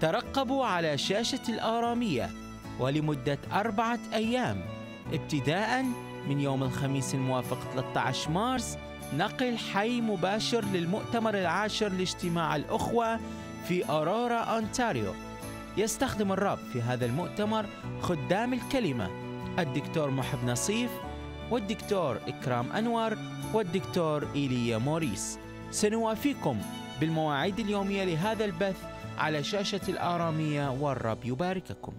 ترقبوا على شاشة الآرامية ولمدة أربعة أيام. ابتداء من يوم الخميس الموافق 13 مارس نقل حي مباشر للمؤتمر العاشر لاجتماع الأخوة في أورورا أونتاريو. يستخدم الرب في هذا المؤتمر خدام الكلمة الدكتور محب نصيف والدكتور إكرام أنور والدكتور إيليا موريس. سنوافيكم بالمواعيد اليومية لهذا البث على شاشة الآرامية والرب يبارككم.